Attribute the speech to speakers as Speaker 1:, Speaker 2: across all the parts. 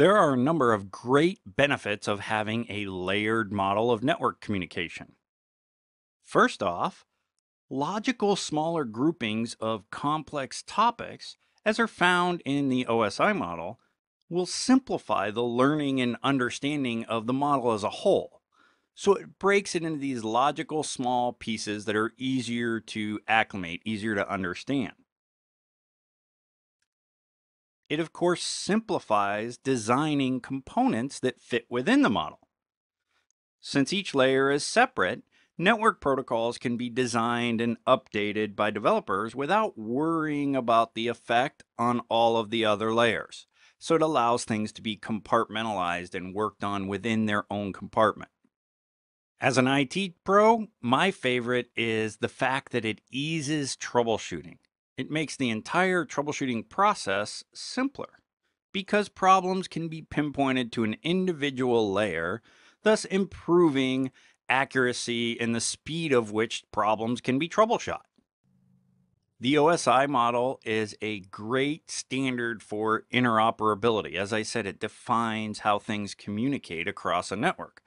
Speaker 1: There are a number of great benefits of having a layered model of network communication. First off, logical smaller groupings of complex topics, as are found in the OSI model, will simplify the learning and understanding of the model as a whole. So it breaks it into these logical small pieces that are easier to acclimate, easier to understand. It, of course, simplifies designing components that fit within the model. Since each layer is separate, network protocols can be designed and updated by developers without worrying about the effect on all of the other layers. So it allows things to be compartmentalized and worked on within their own compartment. As an IT pro, my favorite is the fact that it eases troubleshooting. It makes the entire troubleshooting process simpler because problems can be pinpointed to an individual layer, thus improving accuracy and the speed of which problems can be troubleshot. The OSI model is a great standard for interoperability. As I said, it defines how things communicate across a network.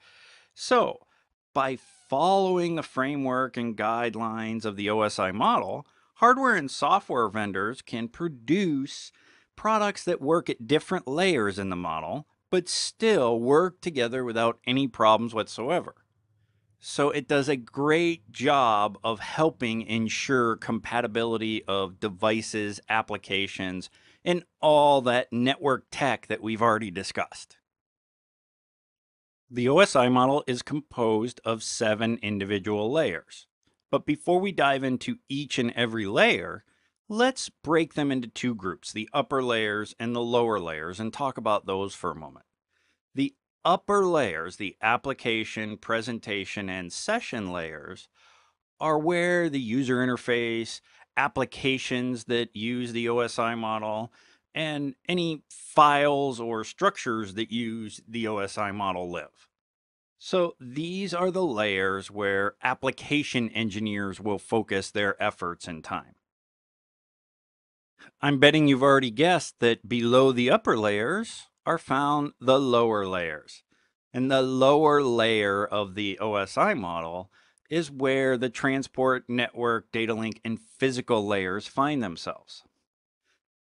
Speaker 1: So, by following the framework and guidelines of the OSI model, hardware and software vendors can produce products that work at different layers in the model, but still work together without any problems whatsoever. So it does a great job of helping ensure compatibility of devices, applications, and all that network tech that we've already discussed. The OSI model is composed of seven individual layers. But before we dive into each and every layer, let's break them into two groups, the upper layers and the lower layers, and talk about those for a moment. The upper layers, the application, presentation, and session layers, are where the user interface, applications that use the OSI model, and any files or structures that use the OSI model live. So these are the layers where application engineers will focus their efforts and time. I'm betting you've already guessed that below the upper layers are found the lower layers. And the lower layer of the OSI model is where the transport, network, data link, and physical layers find themselves.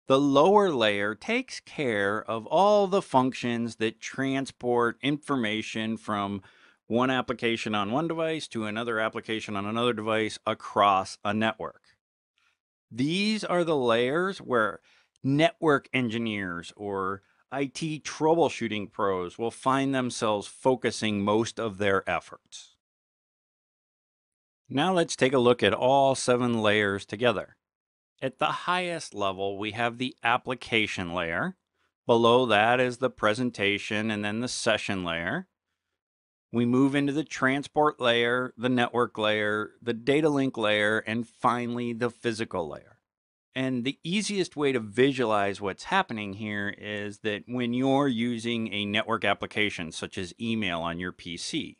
Speaker 1: The lower layer takes care of all the functions that transport information from one application on one device to another application on another device across a network. These are the layers where network engineers or IT troubleshooting pros will find themselves focusing most of their efforts. Now let's take a look at all seven layers together. At the highest level, we have the application layer. Below that is the presentation and then the session layer. We move into the transport layer, the network layer, the data link layer, and finally the physical layer. And the easiest way to visualize what's happening here is that when you're using a network application such as email on your PC,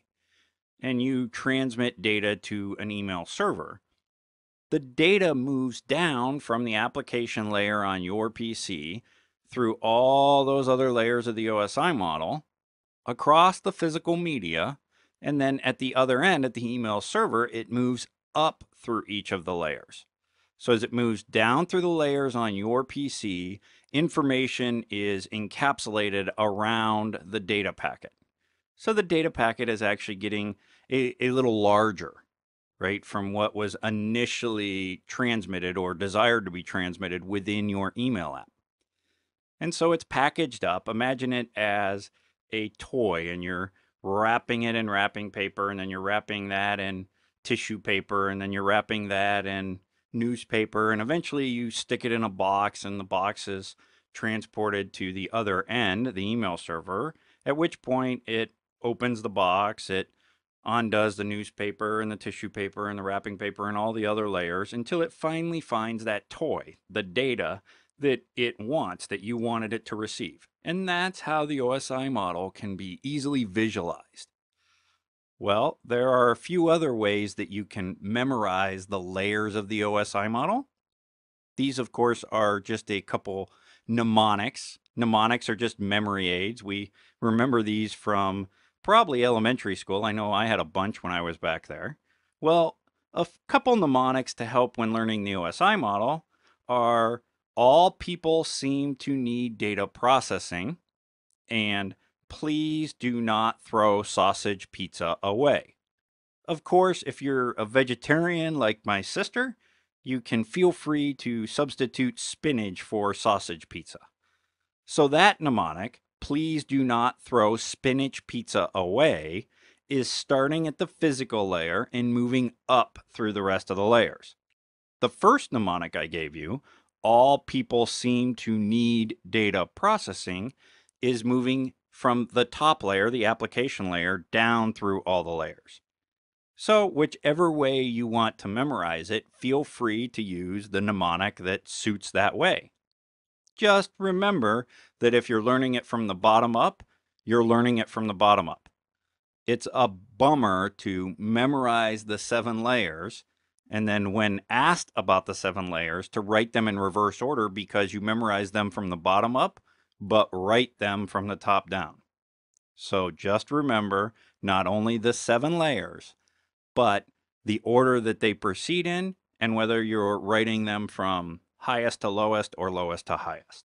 Speaker 1: and you transmit data to an email server, the data moves down from the application layer on your PC through all those other layers of the OSI model across the physical media. And then at the other end, at the email server, it moves up through each of the layers. So as it moves down through the layers on your PC, information is encapsulated around the data packet. So the data packet is actually getting a, a little larger right, from what was initially transmitted or desired to be transmitted within your email app. And so it's packaged up. Imagine it as a toy, and you're wrapping it in wrapping paper, and then you're wrapping that in tissue paper, and then you're wrapping that in newspaper, and eventually you stick it in a box, and the box is transported to the other end, the email server, at which point it opens the box, it undoes the newspaper and the tissue paper and the wrapping paper and all the other layers until it finally finds that toy, the data that it wants, that you wanted it to receive. And that's how the OSI model can be easily visualized. Well, there are a few other ways that you can memorize the layers of the OSI model. These, of course, are just a couple mnemonics. Mnemonics are just memory aids. We remember these from probably elementary school. I know I had a bunch when I was back there. Well, a couple mnemonics to help when learning the OSI model are all people seem to need data processing and please do not throw sausage pizza away. Of course, if you're a vegetarian like my sister, you can feel free to substitute spinach for sausage pizza. So that mnemonic, please do not throw spinach pizza away, is starting at the physical layer and moving up through the rest of the layers. The first mnemonic I gave you, all people seem to need data processing, is moving from the top layer, the application layer, down through all the layers. So whichever way you want to memorize it, feel free to use the mnemonic that suits that way. Just remember that if you're learning it from the bottom up, you're learning it from the bottom up. It's a bummer to memorize the seven layers and then when asked about the seven layers to write them in reverse order because you memorized them from the bottom up but write them from the top down. So just remember not only the seven layers, but the order that they proceed in and whether you're writing them from highest to lowest or lowest to highest.